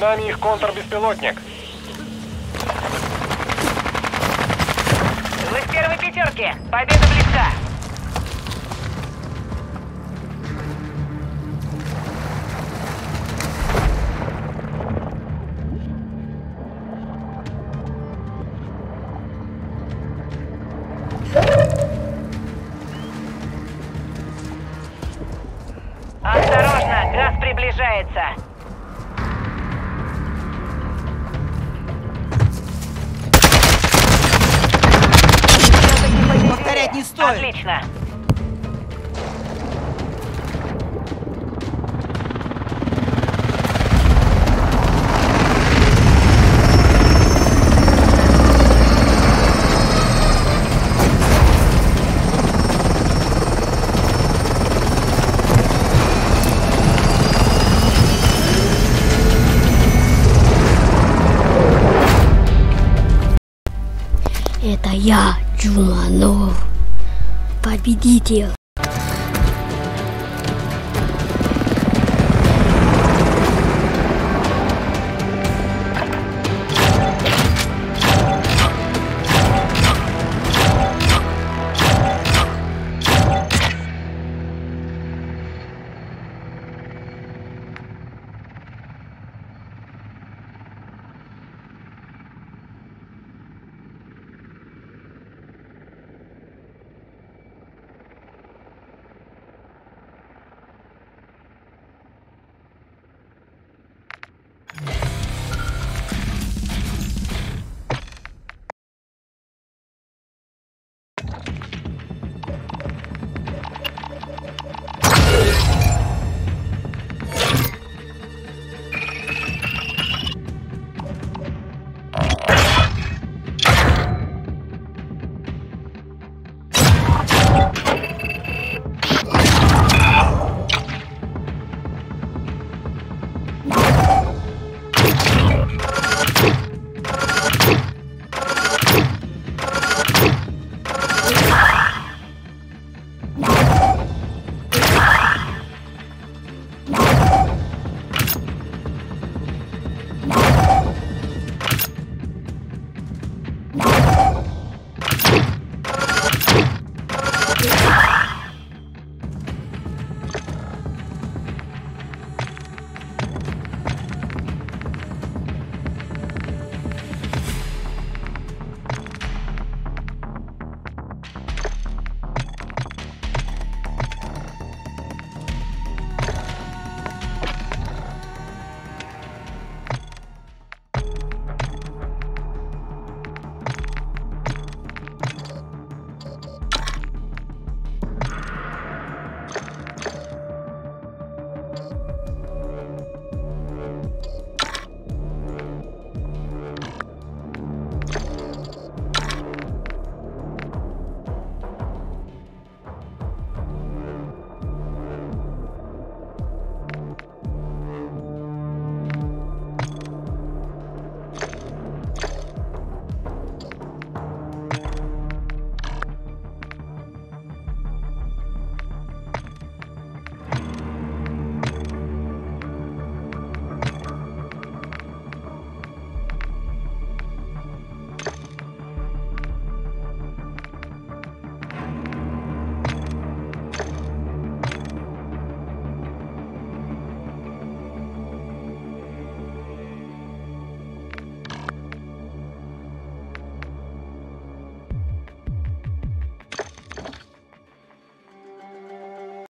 нами их контрбеспилотник. Вы в первой пятерке. Победа близка. Осторожно, газ приближается. Не стоит. Отлично. Это я, Джуманов, победитель.